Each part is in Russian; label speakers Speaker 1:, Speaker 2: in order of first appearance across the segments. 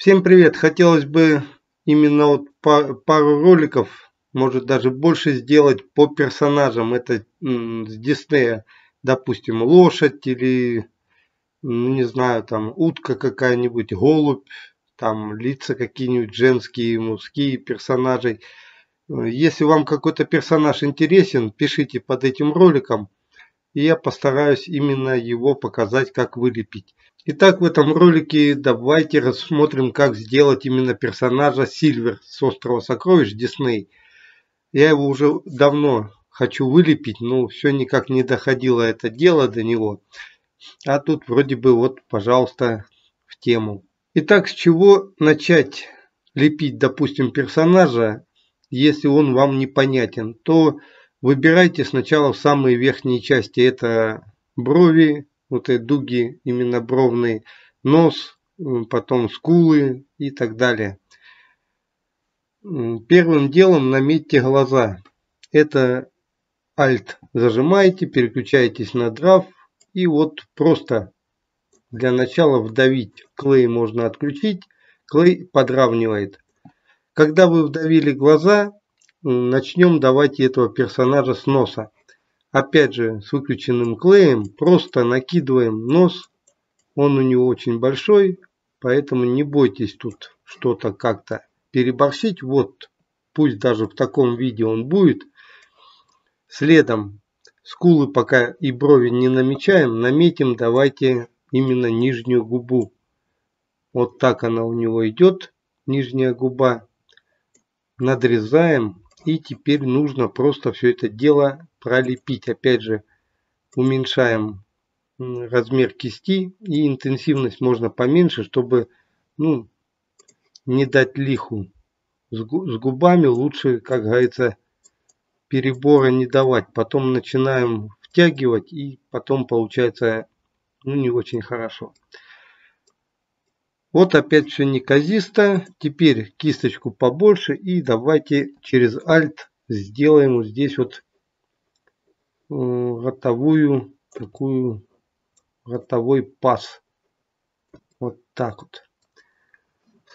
Speaker 1: Всем привет! Хотелось бы именно вот пару роликов, может даже больше сделать по персонажам. Это с Диснея, допустим, лошадь или, ну, не знаю, там утка какая-нибудь, голубь, там лица какие-нибудь женские, мужские персонажей. Если вам какой-то персонаж интересен, пишите под этим роликом, и я постараюсь именно его показать, как вылепить. Итак, в этом ролике давайте рассмотрим, как сделать именно персонажа Сильвер с острова сокровищ Дисней. Я его уже давно хочу вылепить, но все никак не доходило это дело до него. А тут вроде бы вот, пожалуйста, в тему. Итак, с чего начать лепить, допустим, персонажа, если он вам непонятен, то выбирайте сначала самые верхние части. Это брови, вот эти дуги именно бровные, нос, потом скулы и так далее. Первым делом наметьте глаза. Это Alt зажимаете, переключаетесь на DRAW и вот просто для начала вдавить. Клей можно отключить, клей подравнивает. Когда вы вдавили глаза, начнем давайте этого персонажа с носа. Опять же, с выключенным клеем просто накидываем нос. Он у него очень большой, поэтому не бойтесь тут что-то как-то переборщить. Вот, пусть даже в таком виде он будет. Следом скулы пока и брови не намечаем, наметим давайте именно нижнюю губу. Вот так она у него идет, нижняя губа. Надрезаем и теперь нужно просто все это дело пролепить. Опять же, уменьшаем размер кисти и интенсивность можно поменьше, чтобы ну, не дать лиху. С губами лучше, как говорится, перебора не давать. Потом начинаем втягивать и потом получается ну, не очень хорошо. Вот опять все неказисто. Теперь кисточку побольше и давайте через Alt сделаем вот здесь вот ротовую такую ротовой паз. Вот так вот.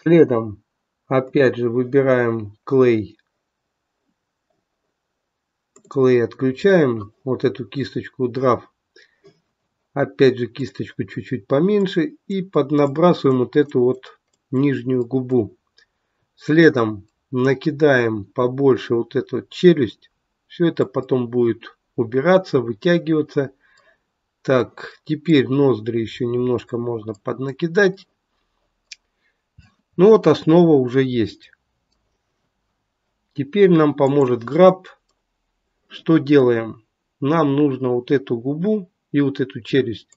Speaker 1: Следом опять же выбираем клей. Клей отключаем. Вот эту кисточку драв Опять же кисточку чуть-чуть поменьше и поднабрасываем вот эту вот нижнюю губу. Следом накидаем побольше вот эту челюсть. Все это потом будет убираться, вытягиваться. Так, теперь ноздри еще немножко можно поднакидать. Ну вот основа уже есть. Теперь нам поможет граб. Что делаем? Нам нужно вот эту губу и вот эту челюсть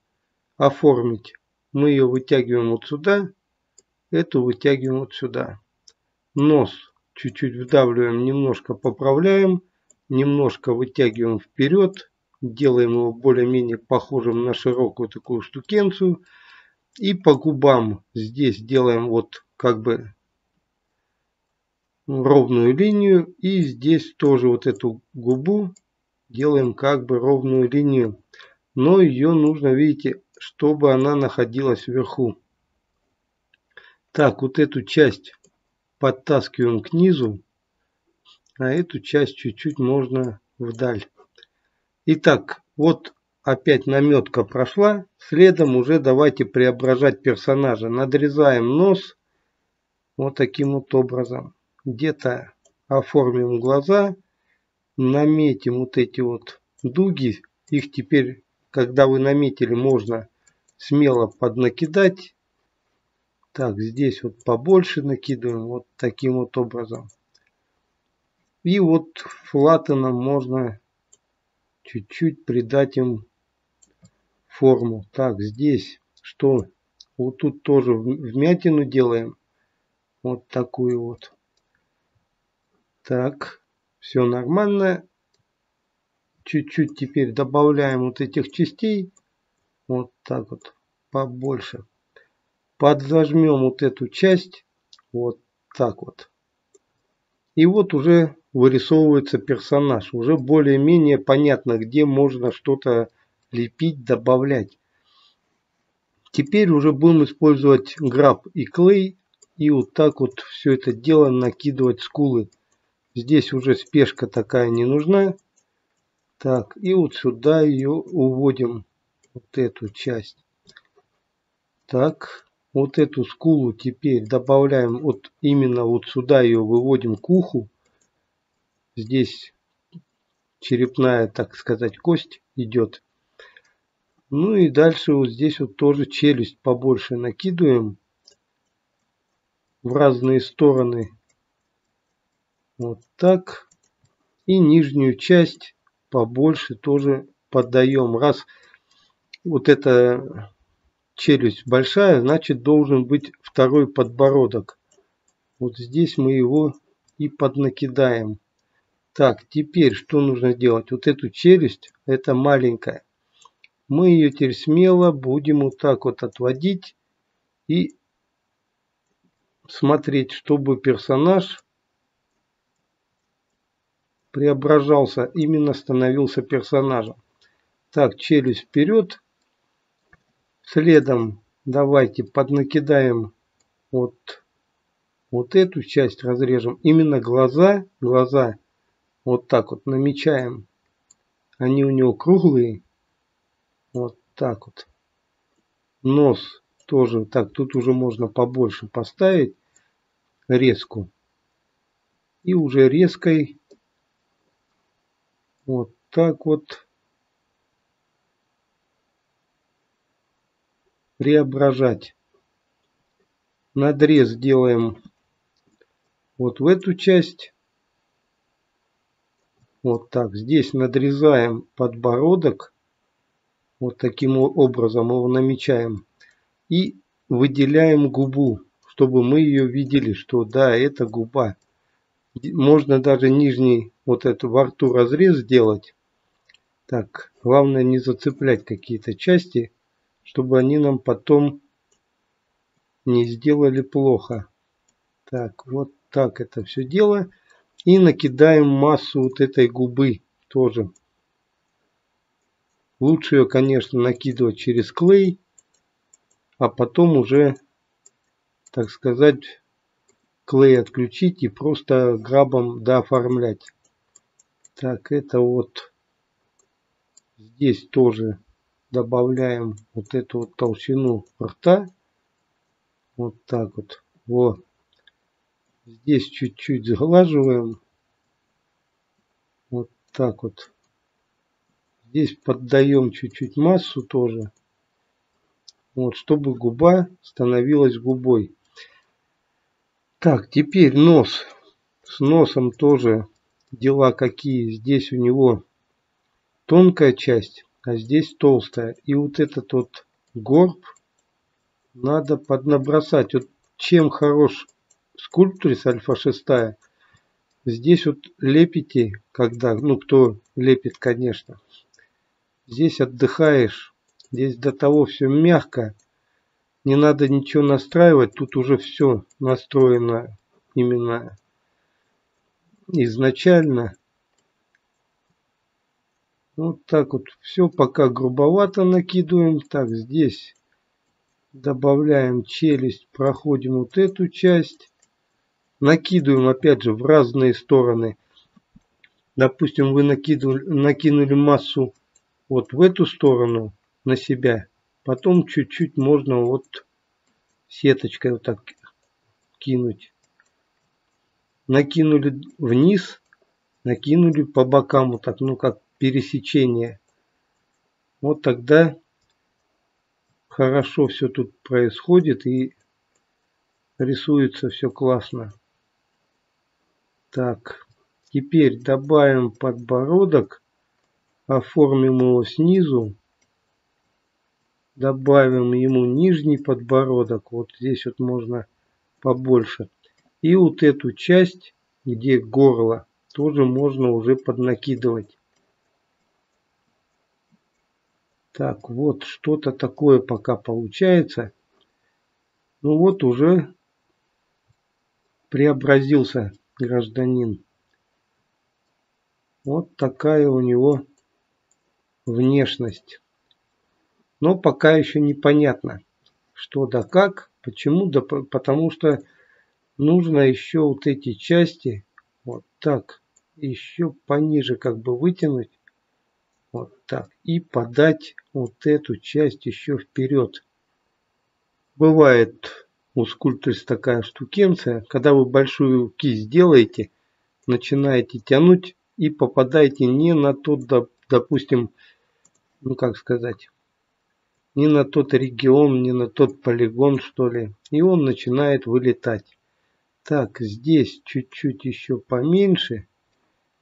Speaker 1: оформить. Мы ее вытягиваем вот сюда, эту вытягиваем вот сюда. Нос чуть-чуть вдавливаем, немножко поправляем, немножко вытягиваем вперед, делаем его более-менее похожим на широкую такую штукенцию. И по губам здесь делаем вот как бы ровную линию. И здесь тоже вот эту губу делаем как бы ровную линию но ее нужно, видите, чтобы она находилась вверху. Так, вот эту часть подтаскиваем к низу, а эту часть чуть-чуть можно вдаль. Итак, вот опять наметка прошла. Следом уже давайте преображать персонажа. Надрезаем нос вот таким вот образом. Где-то оформим глаза, наметим вот эти вот дуги. Их теперь когда вы наметили, можно смело поднакидать. Так, здесь вот побольше накидываем, вот таким вот образом. И вот флатеном можно чуть-чуть придать им форму. Так, здесь что? Вот тут тоже вмятину делаем. Вот такую вот. Так, все нормально чуть-чуть теперь добавляем вот этих частей. Вот так вот, побольше. Подзажмем вот эту часть. Вот так вот. И вот уже вырисовывается персонаж. Уже более-менее понятно, где можно что-то лепить, добавлять. Теперь уже будем использовать граб и клей. и вот так вот все это дело накидывать скулы. Здесь уже спешка такая не нужна. Так, и вот сюда ее уводим, вот эту часть. Так, вот эту скулу теперь добавляем вот именно вот сюда ее выводим к уху. Здесь черепная, так сказать, кость идет. Ну и дальше вот здесь вот тоже челюсть побольше накидываем в разные стороны. Вот так. И нижнюю часть побольше тоже поддаем. Раз вот эта челюсть большая, значит должен быть второй подбородок. Вот здесь мы его и поднакидаем. Так, теперь что нужно сделать? Вот эту челюсть, это маленькая. Мы ее теперь смело будем вот так вот отводить и смотреть, чтобы персонаж преображался, именно становился персонажем. Так, челюсть вперед. Следом давайте поднакидаем вот, вот эту часть разрежем. Именно глаза, глаза вот так вот намечаем. Они у него круглые. Вот так вот. Нос тоже. Так, тут уже можно побольше поставить резку. И уже резкой вот так вот преображать. Надрез делаем вот в эту часть. Вот так. Здесь надрезаем подбородок. Вот таким образом его намечаем. И выделяем губу, чтобы мы ее видели, что да, это губа. Можно даже нижний вот эту во рту разрез сделать. Так, главное не зацеплять какие-то части, чтобы они нам потом не сделали плохо. Так, вот так это все дело. И накидаем массу вот этой губы тоже. Лучше ее, конечно, накидывать через клей, а потом уже, так сказать, клей отключить и просто грабом дооформлять. Так, это вот здесь тоже добавляем вот эту вот толщину рта. Вот так вот. Вот. Здесь чуть-чуть сглаживаем. Вот так вот. Здесь поддаем чуть-чуть массу тоже. Вот, чтобы губа становилась губой. Так, теперь нос. С носом тоже дела какие. Здесь у него тонкая часть, а здесь толстая. И вот этот вот горб надо поднабросать. Вот чем хорош скульптурис альфа 6, здесь вот лепите, когда, ну кто лепит, конечно, здесь отдыхаешь, здесь до того все мягко, не надо ничего настраивать, тут уже все настроено именно изначально. Вот так вот все пока грубовато накидываем. Так, здесь добавляем челюсть, проходим вот эту часть. Накидываем опять же в разные стороны. Допустим, вы накидывали, накинули массу вот в эту сторону на себя. Потом чуть-чуть можно вот сеточкой вот так кинуть. Накинули вниз, накинули по бокам вот так, ну как пересечение. Вот тогда хорошо все тут происходит и рисуется все классно. Так, теперь добавим подбородок, оформим его снизу добавим ему нижний подбородок. Вот здесь вот можно побольше. И вот эту часть, где горло, тоже можно уже поднакидывать. Так, вот что-то такое пока получается. Ну вот уже преобразился гражданин. Вот такая у него внешность. Но пока еще непонятно, что да как, почему, да потому что нужно еще вот эти части вот так еще пониже как бы вытянуть. Вот так. И подать вот эту часть еще вперед. Бывает у скульптурист такая штукенция, когда вы большую кисть делаете, начинаете тянуть и попадаете не на тот, допустим, ну как сказать, не на тот регион, не на тот полигон, что ли. И он начинает вылетать. Так, здесь чуть-чуть еще поменьше.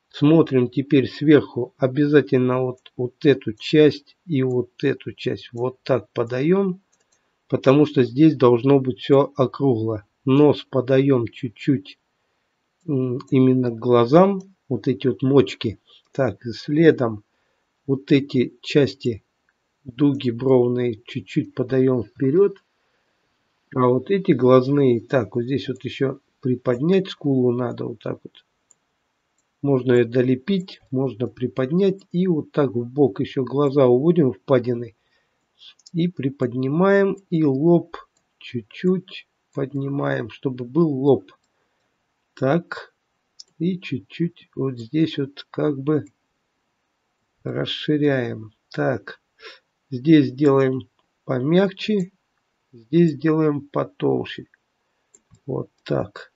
Speaker 1: Смотрим теперь сверху. Обязательно вот, вот эту часть и вот эту часть вот так подаем. Потому что здесь должно быть все округло. Нос подаем чуть-чуть именно к глазам. Вот эти вот мочки. Так, следом вот эти части дуги бровные чуть-чуть подаем вперед. А вот эти глазные, так, вот здесь вот еще приподнять скулу надо вот так вот. Можно ее долепить, можно приподнять и вот так в бок еще глаза уводим впадины. И приподнимаем и лоб чуть-чуть поднимаем, чтобы был лоб. Так. И чуть-чуть вот здесь вот как бы расширяем. Так. Здесь делаем помягче, здесь делаем потолще. Вот так.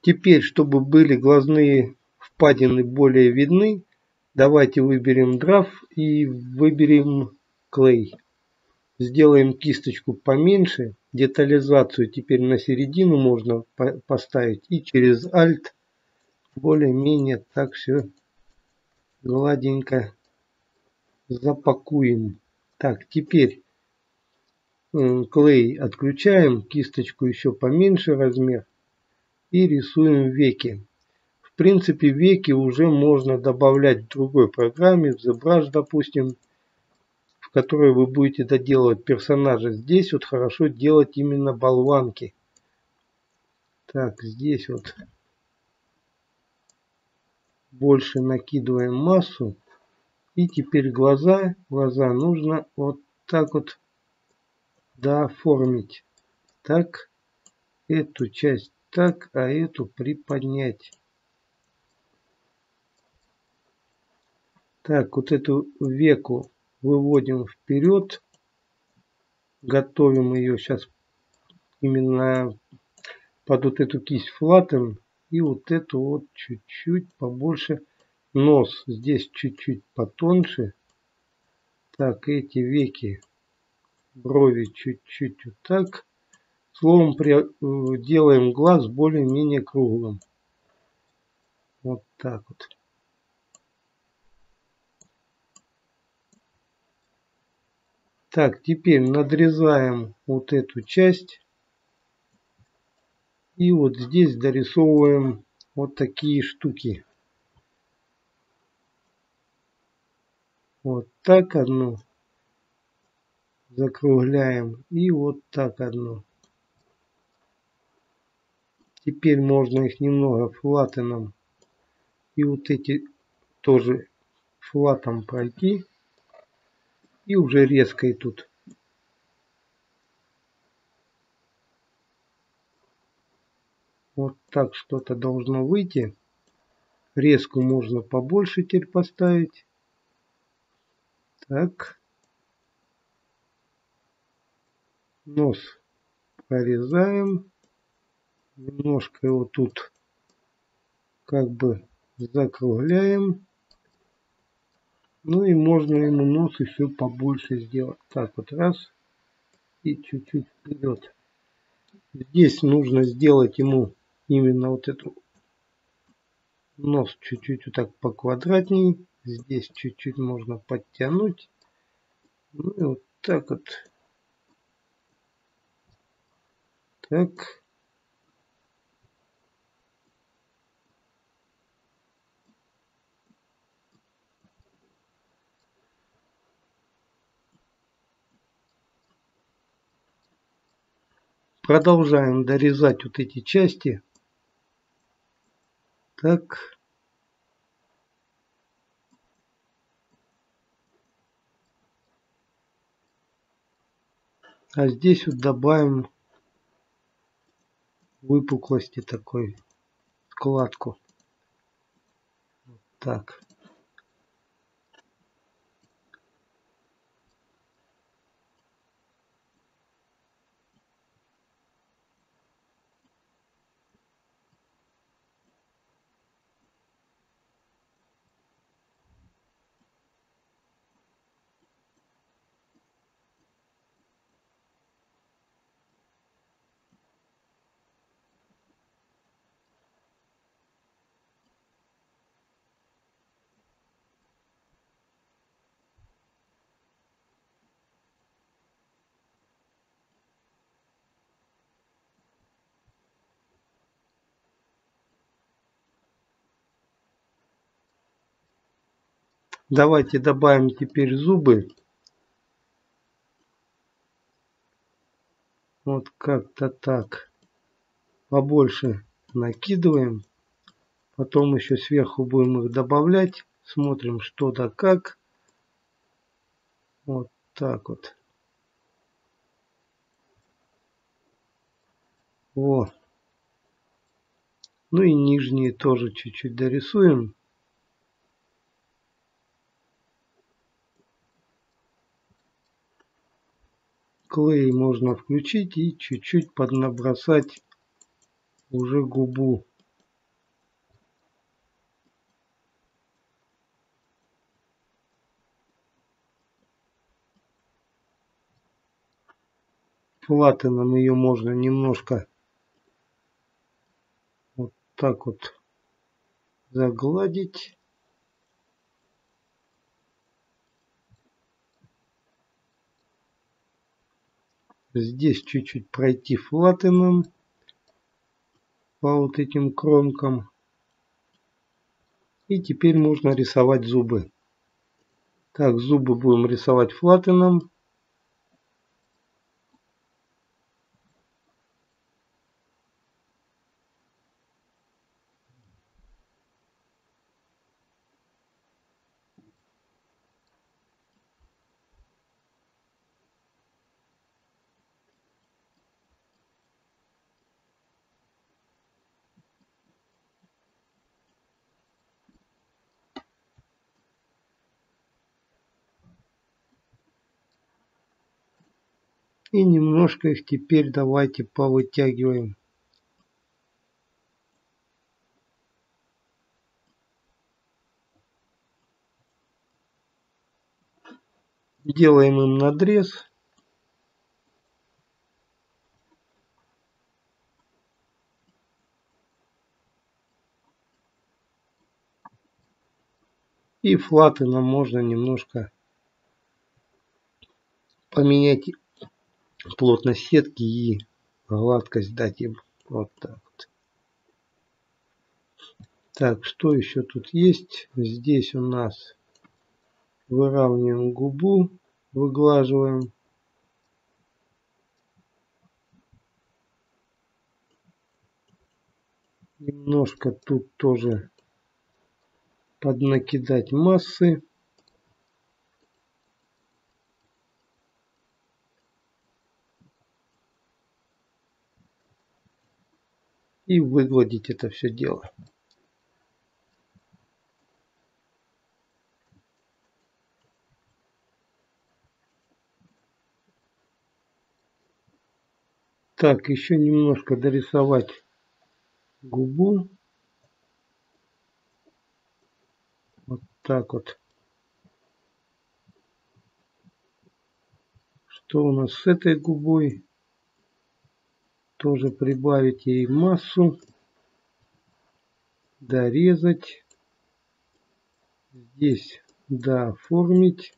Speaker 1: Теперь, чтобы были глазные впадины более видны, давайте выберем драф и выберем клей. Сделаем кисточку поменьше. Детализацию теперь на середину можно поставить. И через Alt более-менее так все гладенько запакуем. Так, теперь клей отключаем, кисточку еще поменьше размер и рисуем веки. В принципе, веки уже можно добавлять в другой программе, в ZBrush, допустим, в которой вы будете доделывать персонажа. Здесь вот хорошо делать именно болванки. Так, здесь вот больше накидываем массу. И теперь глаза, глаза нужно вот так вот дооформить. Так, эту часть так, а эту приподнять. Так, вот эту веку выводим вперед. Готовим ее сейчас именно под вот эту кисть флаттен. И вот эту вот чуть-чуть побольше. Нос здесь чуть-чуть потоньше. Так, эти веки, брови чуть-чуть вот так. Словом, э, делаем глаз более-менее круглым. Вот так вот. Так, теперь надрезаем вот эту часть. И вот здесь дорисовываем вот такие штуки. Вот так одну закругляем и вот так одну. Теперь можно их немного флатеном и вот эти тоже флатом пройти и уже резкой тут Вот так что-то должно выйти. Резку можно побольше теперь поставить. Так. Нос прорезаем. Немножко его тут как бы закругляем. Ну и можно ему нос еще побольше сделать. Так вот раз. И чуть-чуть вперед. Здесь нужно сделать ему именно вот эту нос чуть-чуть вот так поквадратней. Здесь чуть-чуть можно подтянуть. Ну и вот так вот. Так. Продолжаем дорезать вот эти части. Так. А здесь вот добавим выпуклости такой складку. Вот так. Давайте добавим теперь зубы. Вот как-то так. Побольше накидываем. Потом еще сверху будем их добавлять. Смотрим что да как. Вот так вот. Во. Ну и нижние тоже чуть-чуть дорисуем. Клей можно включить и чуть-чуть поднабросать уже губу. Платином ее можно немножко вот так вот загладить. Здесь чуть-чуть пройти флатеном по вот этим кромкам. И теперь можно рисовать зубы. Так, зубы будем рисовать флатеном. И немножко их теперь давайте повытягиваем. Делаем им надрез. И флатеном можно немножко поменять плотность сетки и гладкость дать им. Вот так вот. Так, что еще тут есть? Здесь у нас выравниваем губу, выглаживаем. Немножко тут тоже поднакидать массы. И выгладить это все дело. Так, еще немножко дорисовать губу. Вот так вот. Что у нас с этой губой? Тоже прибавить ей массу, дорезать, здесь дооформить,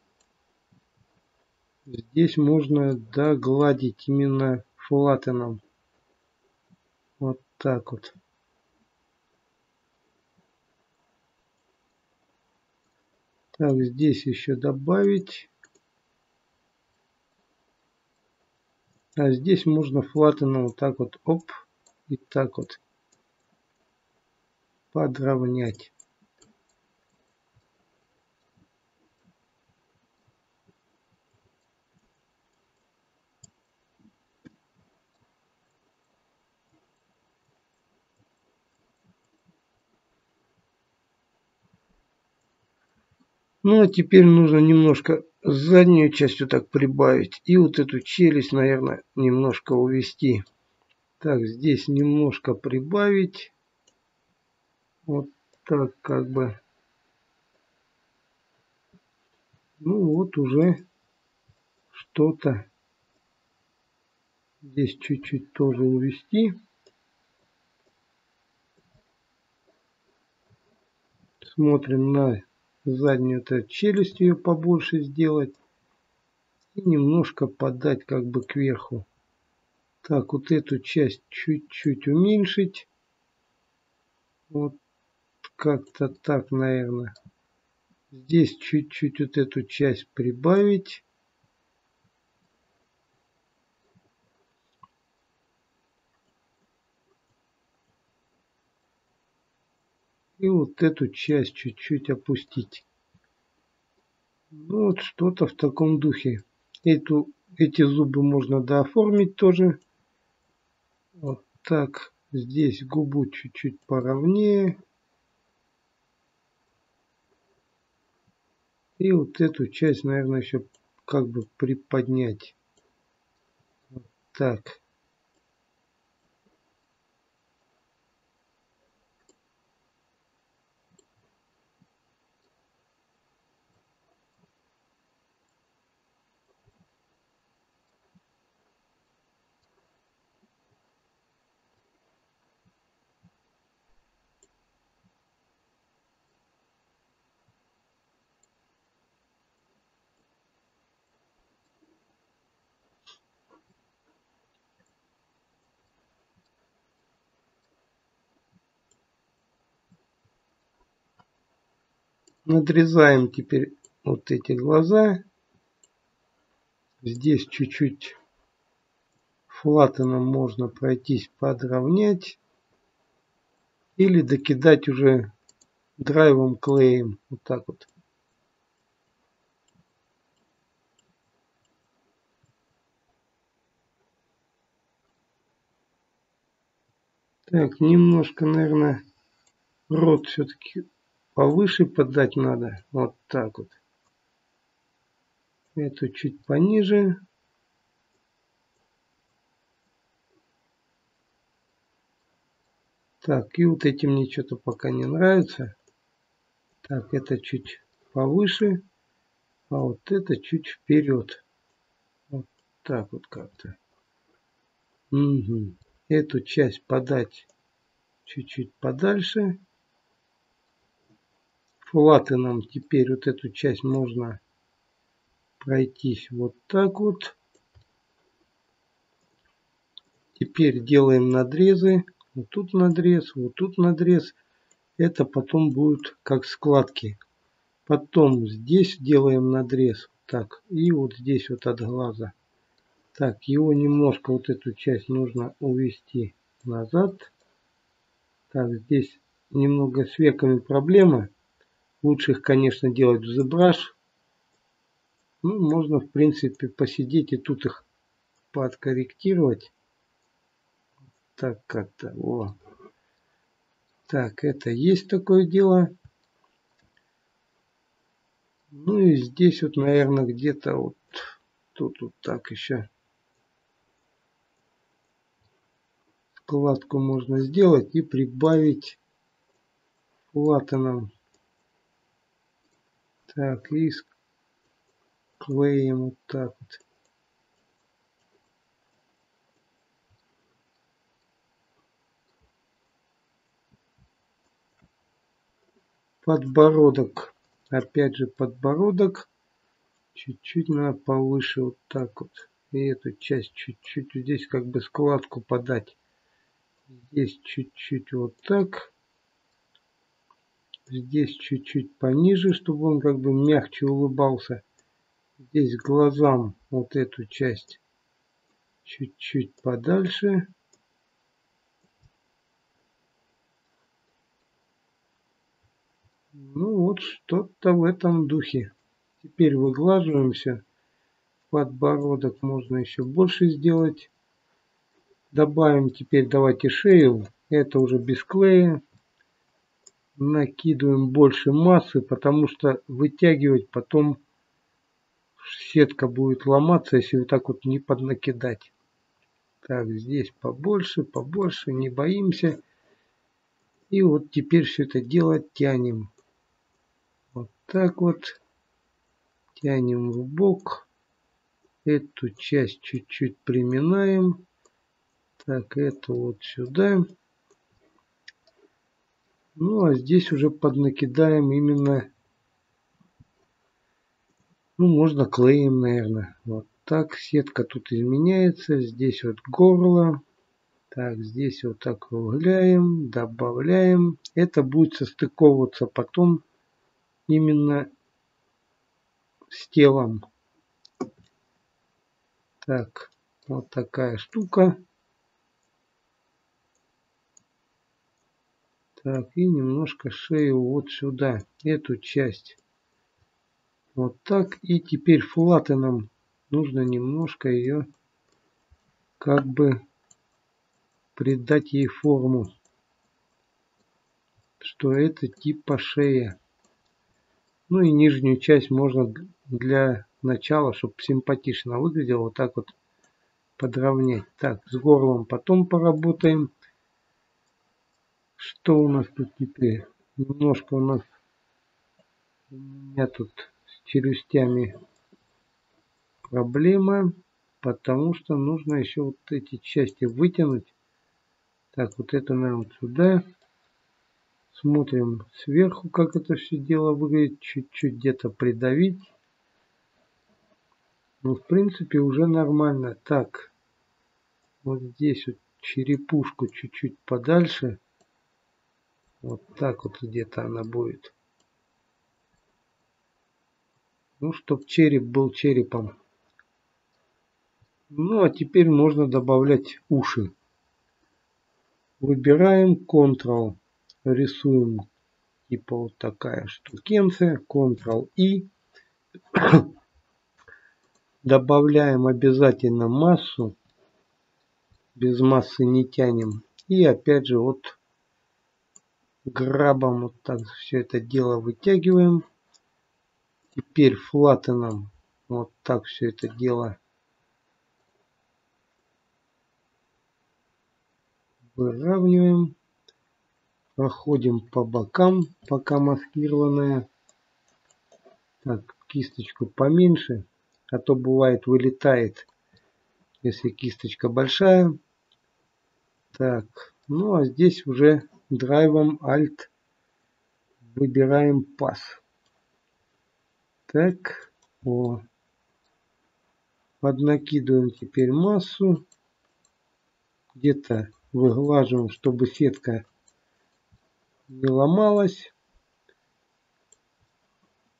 Speaker 1: здесь можно догладить именно флатеном. Вот так вот. Так, здесь еще добавить. А здесь можно флаттеном вот так вот, оп, и так вот подровнять. Ну а теперь нужно немножко заднюю часть вот так прибавить. И вот эту челюсть, наверное, немножко увести. Так, здесь немножко прибавить. Вот так как бы. Ну вот уже что-то. Здесь чуть-чуть тоже увести. Смотрим на заднюю -то челюсть ее побольше сделать. И немножко подать как бы кверху. Так, вот эту часть чуть-чуть уменьшить. Вот как-то так, наверное. Здесь чуть-чуть вот эту часть прибавить. И вот эту часть чуть-чуть опустить. Ну вот что-то в таком духе. Эту, эти зубы можно дооформить тоже. Вот так. Здесь губу чуть-чуть поровнее. И вот эту часть, наверное, еще как бы приподнять. Вот так. Надрезаем теперь вот эти глаза. Здесь чуть-чуть флатеном можно пройтись, подровнять. Или докидать уже драйвом клеем. Вот так вот. Так, немножко, наверное, рот все-таки повыше подать надо. Вот так вот. Эту чуть пониже. Так, и вот этим мне что-то пока не нравится. Так, это чуть повыше, а вот это чуть вперед. Вот так вот как-то. Угу. Эту часть подать чуть-чуть подальше нам теперь вот эту часть можно пройтись вот так вот. Теперь делаем надрезы. Вот тут надрез, вот тут надрез. Это потом будет как складки. Потом здесь делаем надрез. Так, и вот здесь вот от глаза. Так, его немножко, вот эту часть нужно увести назад. Так, здесь немного с веками проблемы. Лучше их, конечно, делать в ZBrush. Ну, можно, в принципе, посидеть и тут их подкорректировать. Так как-то. О. Так, это есть такое дело. Ну и здесь вот, наверное, где-то вот тут вот так еще складку можно сделать и прибавить флатеном. Так, и склеим вот так вот. Подбородок. Опять же подбородок. Чуть-чуть надо повыше вот так вот. И эту часть чуть-чуть здесь как бы складку подать. Здесь чуть-чуть вот так здесь чуть-чуть пониже, чтобы он как бы мягче улыбался. Здесь глазам вот эту часть чуть-чуть подальше. Ну вот что-то в этом духе. Теперь выглаживаемся. Подбородок можно еще больше сделать. Добавим теперь давайте шею. Это уже без клея. Накидываем больше массы, потому что вытягивать потом сетка будет ломаться, если вот так вот не поднакидать. Так, здесь побольше, побольше, не боимся. И вот теперь все это дело тянем. Вот так вот. Тянем в бок. Эту часть чуть-чуть приминаем. Так, это вот сюда. Ну, а здесь уже поднакидаем именно, ну, можно клеем, наверное. Вот так, сетка тут изменяется. Здесь вот горло. Так, здесь вот так округляем, добавляем. Это будет состыковываться потом именно с телом. Так, вот такая штука. Так, и немножко шею вот сюда, эту часть. Вот так. И теперь флатеном нужно немножко ее как бы придать ей форму. Что это типа шея. Ну и нижнюю часть можно для начала, чтобы симпатично выглядело, вот так вот подровнять. Так, с горлом потом поработаем. Что у нас тут теперь? Немножко у нас у меня тут с челюстями проблема, потому что нужно еще вот эти части вытянуть. Так, вот это, вот сюда. Смотрим сверху, как это все дело выглядит. Чуть-чуть где-то придавить. Ну, в принципе, уже нормально. Так, вот здесь вот черепушку чуть-чуть подальше. Вот так вот где-то она будет. Ну, чтоб череп был черепом. Ну, а теперь можно добавлять уши. Выбираем Ctrl, рисуем типа вот такая штукенция, Ctrl-I. Добавляем обязательно массу. Без массы не тянем. И опять же вот грабом вот так все это дело вытягиваем. Теперь флатеном вот так все это дело выравниваем. Проходим по бокам, пока маскированная. Так, кисточку поменьше, а то бывает вылетает, если кисточка большая. Так, ну а здесь уже драйвом Alt выбираем пас. Так, о. Поднакидываем теперь массу. Где-то выглаживаем, чтобы сетка не ломалась.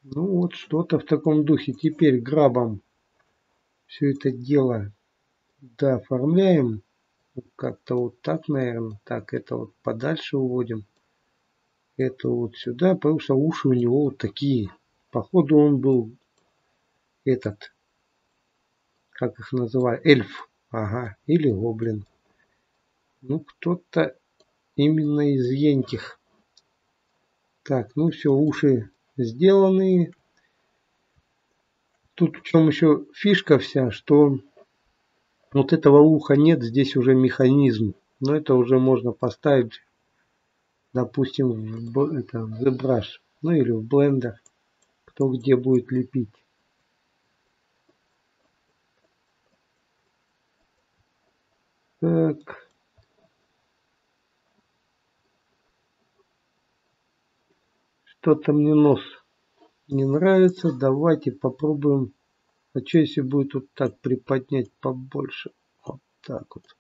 Speaker 1: Ну вот что-то в таком духе. Теперь грабом все это дело дооформляем. Как-то вот так, наверное. Так, это вот подальше уводим. Это вот сюда, потому что уши у него вот такие. Походу он был этот, как их называют, эльф. Ага, или гоблин. Ну, кто-то именно из ентих. Так, ну все, уши сделаны. Тут в чем еще фишка вся, что вот этого уха нет, здесь уже механизм. Но это уже можно поставить, допустим, в, это, в ZBrush, ну или в Blender, кто где будет лепить. Так. Что-то мне нос не нравится. Давайте попробуем а что если будет вот так приподнять побольше? Вот так вот.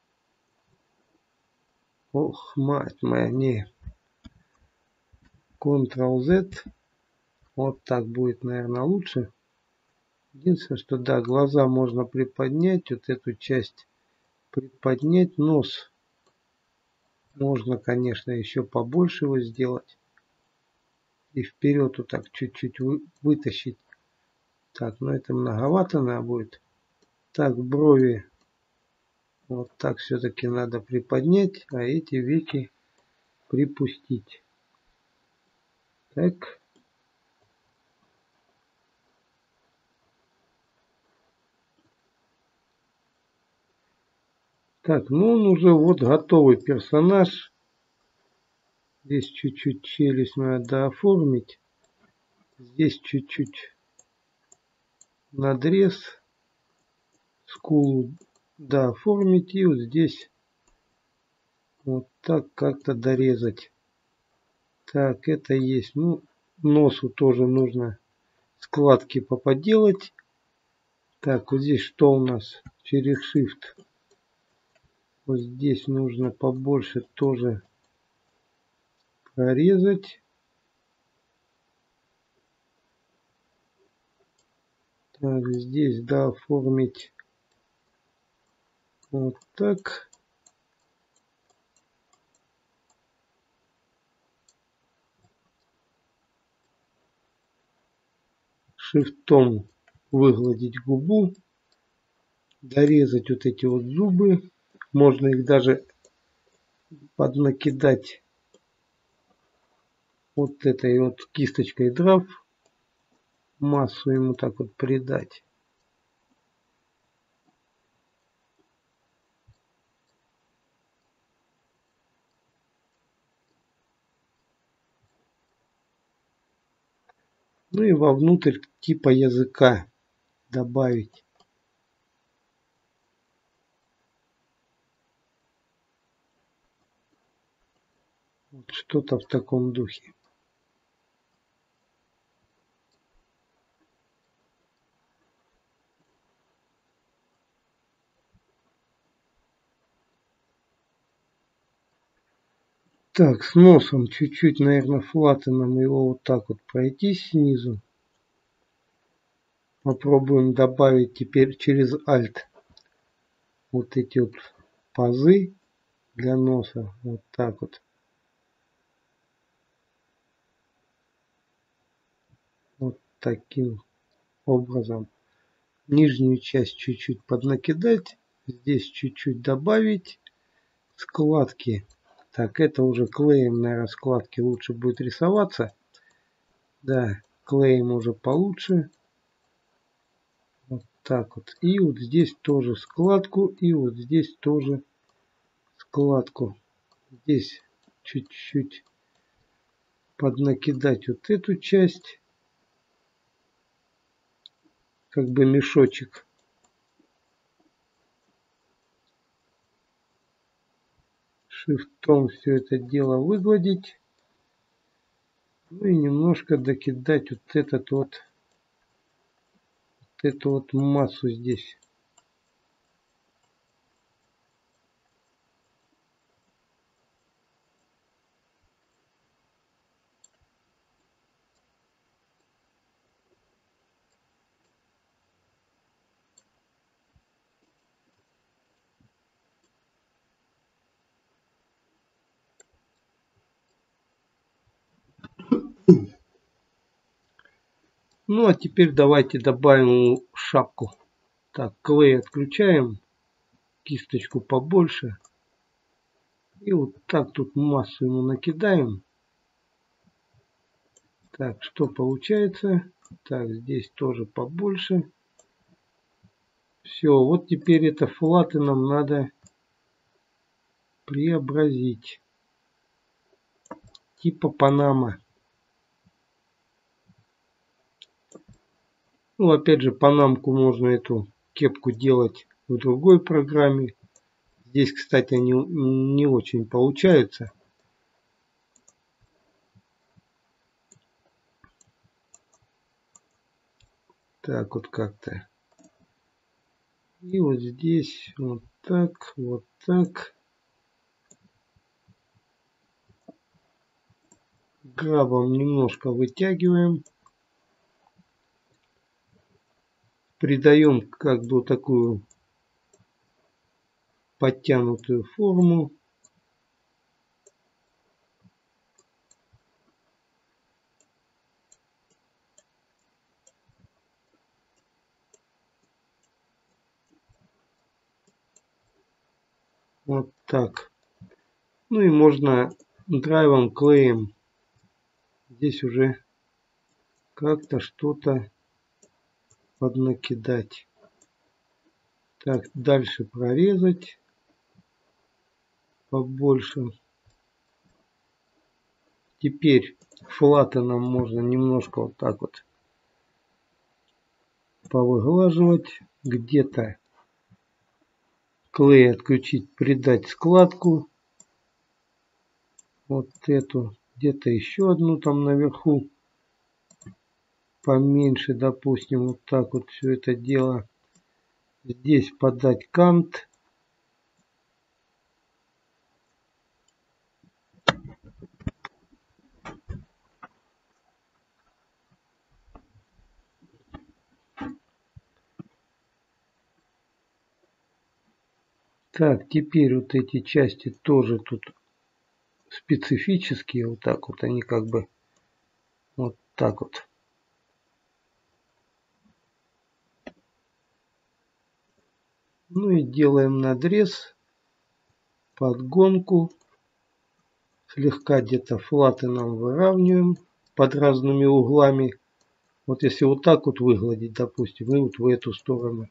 Speaker 1: Ох, мать моя, не. Ctrl-Z. Вот так будет, наверное, лучше. Единственное, что да, глаза можно приподнять, вот эту часть приподнять, нос можно, конечно, еще побольше его сделать. И вперед вот так чуть-чуть вытащить. Так, ну это многовато надо будет. Так, брови вот так все-таки надо приподнять, а эти веки припустить. Так. Так, ну он уже вот готовый персонаж. Здесь чуть-чуть челюсть надо оформить. Здесь чуть-чуть надрез. Скулу да, оформить и вот здесь вот так как-то дорезать. Так, это есть. Ну, носу тоже нужно складки поподелать. Так, вот здесь что у нас? Через Shift. Вот здесь нужно побольше тоже прорезать. Здесь, да, оформить вот так. Шифтом выгладить губу. Дорезать вот эти вот зубы. Можно их даже поднакидать вот этой вот кисточкой драв. Массу ему так вот придать. Ну и вовнутрь типа языка добавить. Вот что-то в таком духе. Так, с носом чуть-чуть, наверное, флатеном его вот так вот пройти снизу. Попробуем добавить теперь через Alt вот эти вот пазы для носа. Вот так вот. Вот таким образом. Нижнюю часть чуть-чуть поднакидать. Здесь чуть-чуть добавить складки так, это уже клеем на раскладке лучше будет рисоваться. Да, клеем уже получше. Вот так вот. И вот здесь тоже складку. И вот здесь тоже складку. Здесь чуть-чуть поднакидать вот эту часть. Как бы мешочек. Шифтом все это дело выгладить. Ну и немножко докидать вот этот вот, вот эту вот массу здесь. Ну а теперь давайте добавим шапку. Так, клей отключаем. Кисточку побольше. И вот так тут массу ему накидаем. Так, что получается? Так, здесь тоже побольше. Все, вот теперь это флаты нам надо преобразить. Типа Панама. Ну, опять же, панамку можно эту кепку делать в другой программе. Здесь, кстати, они не очень получаются. Так вот как-то. И вот здесь вот так, вот так. Грабом немножко вытягиваем. Придаем как бы такую подтянутую форму. Вот так. Ну и можно драйвом, клеем здесь уже как-то что-то поднакидать. Так, дальше прорезать побольше. Теперь флаты нам можно немножко вот так вот повыглаживать. Где-то клей отключить, придать складку. Вот эту, где-то еще одну там наверху. Поменьше, допустим, вот так вот все это дело. Здесь подать кант. Так, теперь вот эти части тоже тут специфические. Вот так вот они как бы вот так вот. Ну и делаем надрез, подгонку. Слегка где-то флаты нам выравниваем под разными углами. Вот если вот так вот выгладить, допустим, и вот в эту сторону.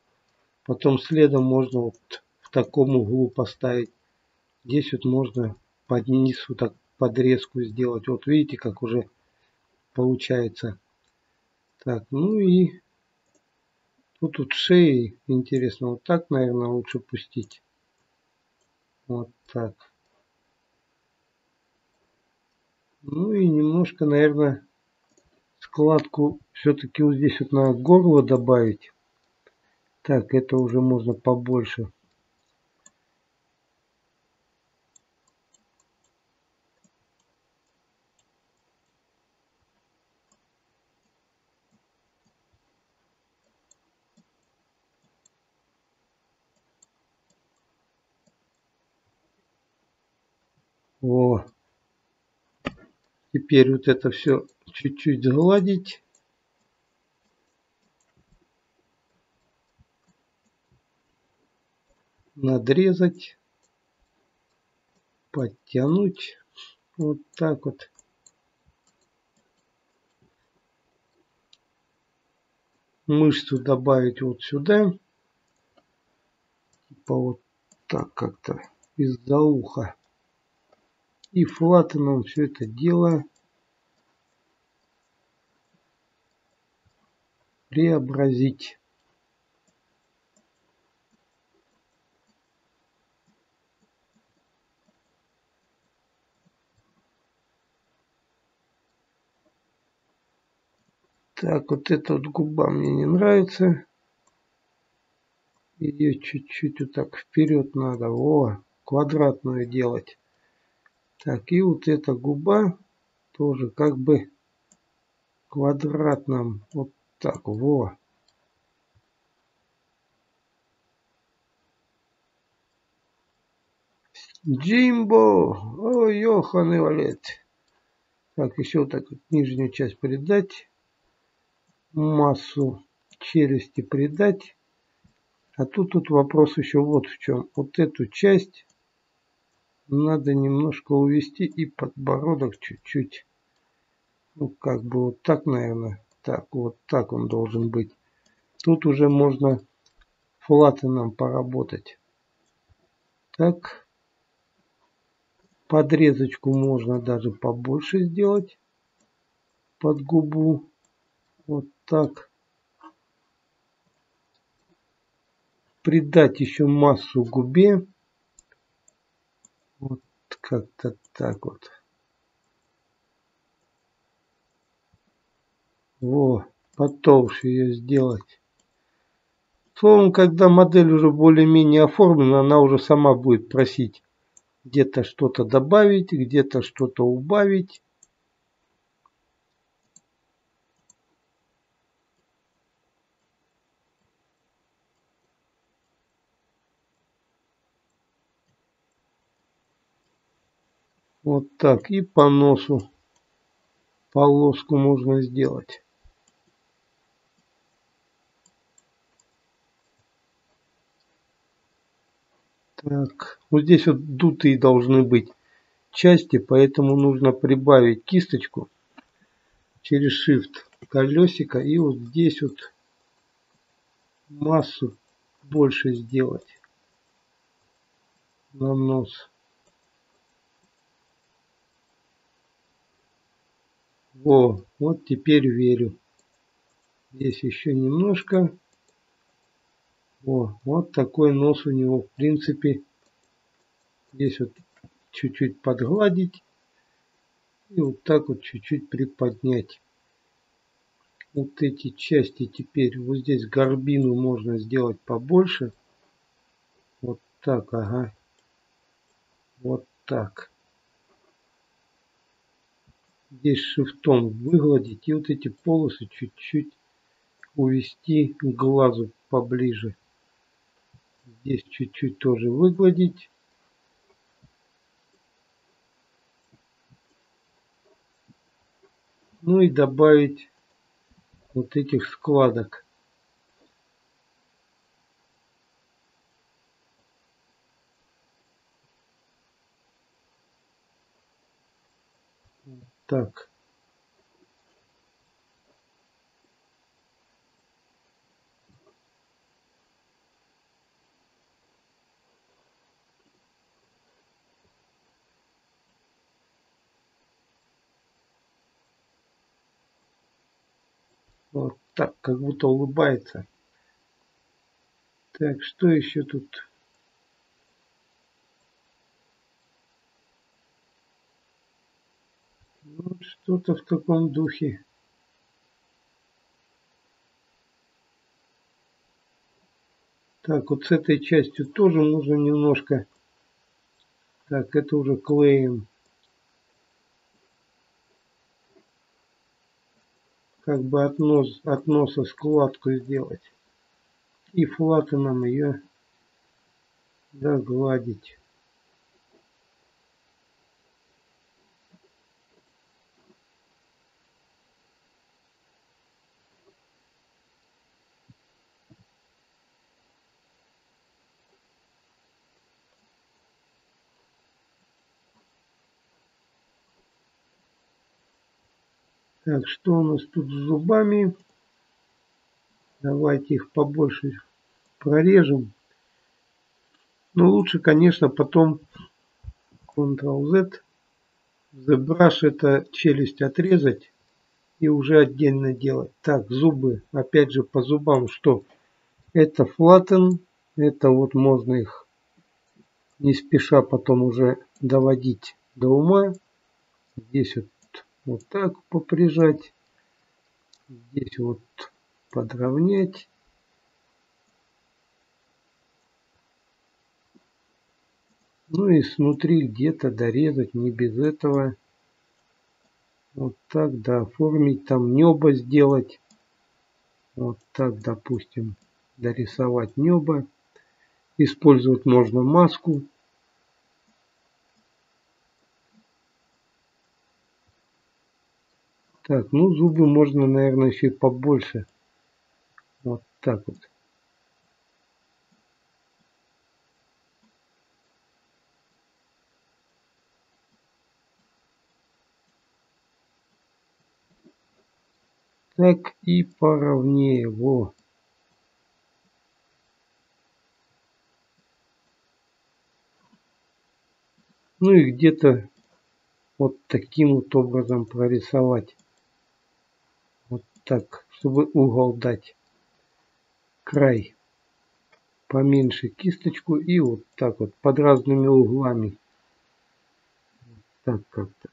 Speaker 1: Потом следом можно вот таком углу поставить. Здесь вот можно под низ вот так подрезку сделать. Вот видите, как уже получается. Так, ну и тут вот шеи, интересно, вот так, наверное, лучше пустить. Вот так. Ну и немножко, наверное, складку все-таки вот здесь вот на горло добавить. Так, это уже можно побольше. О. Теперь вот это все чуть-чуть сгладить. Надрезать. Подтянуть. Вот так вот. Мышцу добавить вот сюда. Типа вот так как-то из-за уха и флатеном все это дело преобразить. Так, вот эта вот губа мне не нравится. Ее чуть-чуть вот так вперед надо. О, квадратную делать. Так, и вот эта губа тоже как бы квадратном. Вот так, во. Джимбо! О, Йохан и Валет. Так, еще вот так вот нижнюю часть придать. Массу челюсти придать. А тут тут вопрос еще вот в чем. Вот эту часть надо немножко увести и подбородок чуть-чуть. Ну, как бы вот так, наверное. Так, вот так он должен быть. Тут уже можно флатеном поработать. Так. Подрезочку можно даже побольше сделать. Под губу. Вот так. Придать еще массу губе. Как-то так вот. Во, потолще ее сделать. Словом, когда модель уже более-менее оформлена, она уже сама будет просить где-то что-то добавить, где-то что-то убавить. Вот так. И по носу полоску можно сделать. Так, вот здесь вот дутые должны быть части, поэтому нужно прибавить кисточку через shift колесико и вот здесь вот массу больше сделать на нос. О, вот теперь верю. Здесь еще немножко. О, вот такой нос у него, в принципе. Здесь вот чуть-чуть подгладить. И вот так вот чуть-чуть приподнять. Вот эти части теперь, вот здесь горбину можно сделать побольше. Вот так, ага. Вот так. Здесь шифтом выгладить и вот эти полосы чуть-чуть увести к глазу поближе. Здесь чуть-чуть тоже выгладить. Ну и добавить вот этих складок. Так. Вот так, как будто улыбается. Так, что еще тут? Ну, что-то в таком духе. Так, вот с этой частью тоже нужно немножко. Так, это уже клеем. как бы от, нос, от носа складку сделать. И флатеном ее догладить. Так, что у нас тут с зубами? Давайте их побольше прорежем. Но лучше, конечно, потом Ctrl-Z. ZBrush это челюсть отрезать и уже отдельно делать. Так, зубы. Опять же по зубам что? Это flatten. Это вот можно их не спеша потом уже доводить до ума. Здесь вот вот так поприжать. Здесь вот подровнять. Ну и снутри где-то дорезать, не без этого. Вот так, да, там небо сделать. Вот так, допустим, дорисовать небо. Использовать можно маску. Так, ну зубы можно, наверное, еще побольше. Вот так вот. Так и поровнее. Во. Ну и где-то вот таким вот образом прорисовать так, чтобы угол дать. Край поменьше кисточку и вот так вот под разными углами. Так как-то.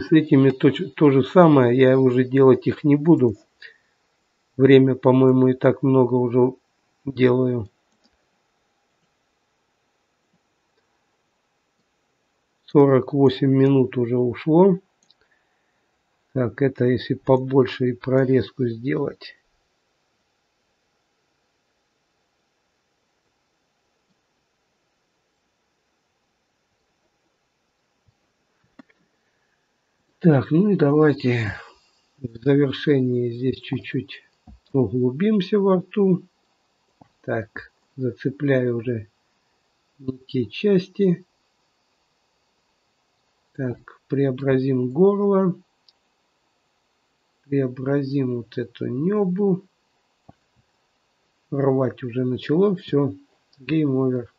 Speaker 1: С этими то, то же самое, я уже делать их не буду. Время, по-моему, и так много уже делаю. Сорок восемь минут уже ушло. Так, это если побольше и прорезку сделать. Так, ну и давайте В завершении здесь чуть-чуть углубимся во рту. Так, зацепляю уже некие части. Так, преобразим горло. Преобразим вот эту небу. Рвать уже начало. Все, гейм овер.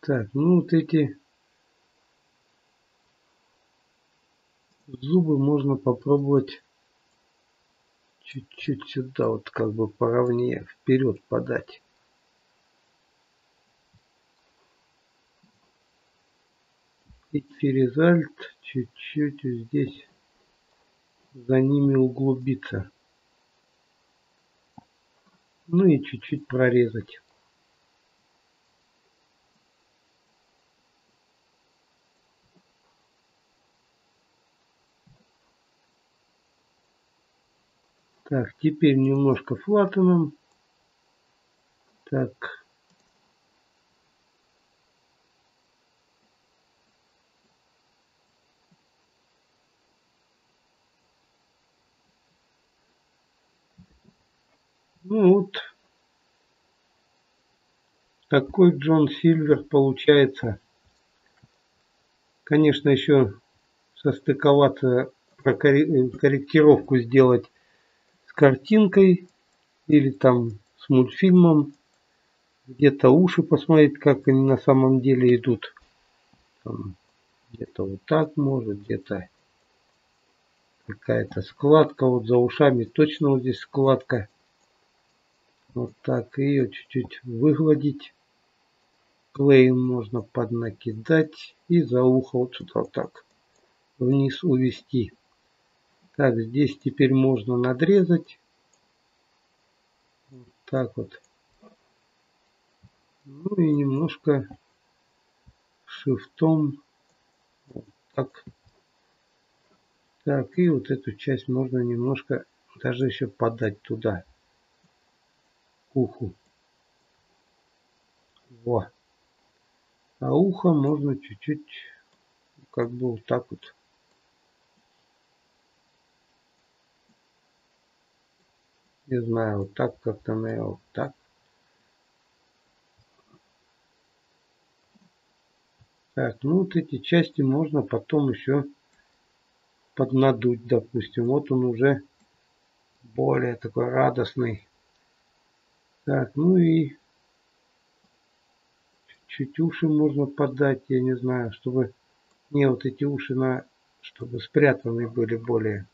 Speaker 1: Так, ну вот эти зубы можно попробовать чуть-чуть сюда, вот как бы поровнее, вперед подать. И резальт чуть-чуть здесь за ними углубиться. Ну и чуть-чуть прорезать. Так, теперь немножко флатаном. Так. Ну вот. Такой Джон Сильвер получается. Конечно, еще состыковаться, корректировку сделать картинкой или там с мультфильмом. Где-то уши посмотреть, как они на самом деле идут. Где-то вот так может, где-то какая-то складка. Вот за ушами точно вот здесь складка. Вот так ее чуть-чуть выгладить. Клеем можно поднакидать и за ухо вот сюда вот так вниз увести. Так, здесь теперь можно надрезать. Вот так вот. Ну и немножко шифтом. Вот так. Так, и вот эту часть можно немножко даже еще подать туда. К уху. Во. А ухо можно чуть-чуть как бы вот так вот Не знаю, вот так как-то, наверное, вот так. Так, ну вот эти части можно потом еще поднадуть, допустим. Вот он уже более такой радостный. Так, ну и чуть уши можно подать, я не знаю, чтобы не вот эти уши на, чтобы спрятаны были более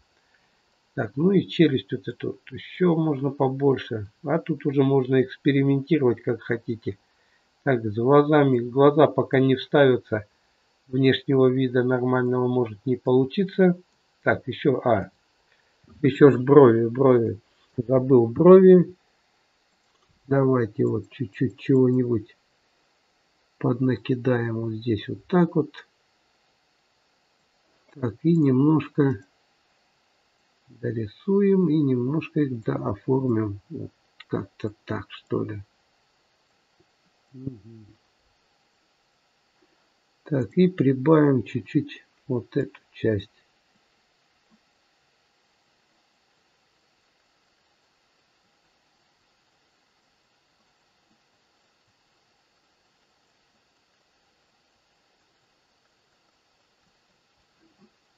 Speaker 1: так, ну и челюсть вот эту еще можно побольше. А тут уже можно экспериментировать как хотите. Так, с глазами. Глаза пока не вставятся. Внешнего вида нормального может не получиться. Так, еще, а, еще ж брови, брови. Забыл брови. Давайте вот чуть-чуть чего-нибудь поднакидаем вот здесь вот так вот. Так, и немножко дорисуем и немножко их дооформим. Вот как-то так, что ли. Угу. Так, и прибавим чуть-чуть вот эту часть.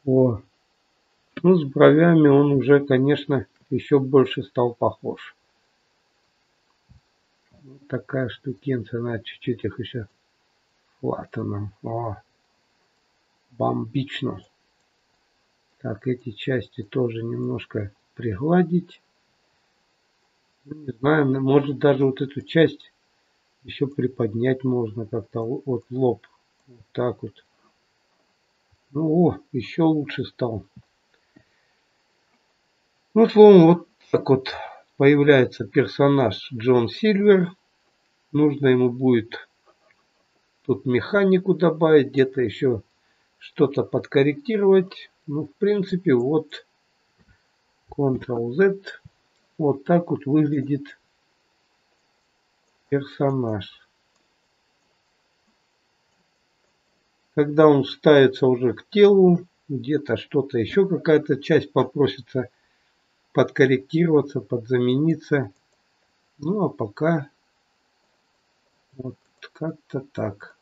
Speaker 1: О, ну, с бровями он уже, конечно, еще больше стал похож. Такая штукенция, надо чуть-чуть их еще флатаном. О, бомбично. Так, эти части тоже немножко пригладить. Ну, не знаю, может даже вот эту часть еще приподнять можно как-то вот лоб. Вот так вот. Ну, о, еще лучше стал. Ну, словом, вот так вот появляется персонаж Джон Сильвер. Нужно ему будет тут механику добавить, где-то еще что-то подкорректировать. Ну, в принципе, вот Ctrl-Z. Вот так вот выглядит персонаж. когда он ставится уже к телу, где-то что-то еще какая-то часть попросится подкорректироваться, подзамениться. Ну а пока вот как-то так.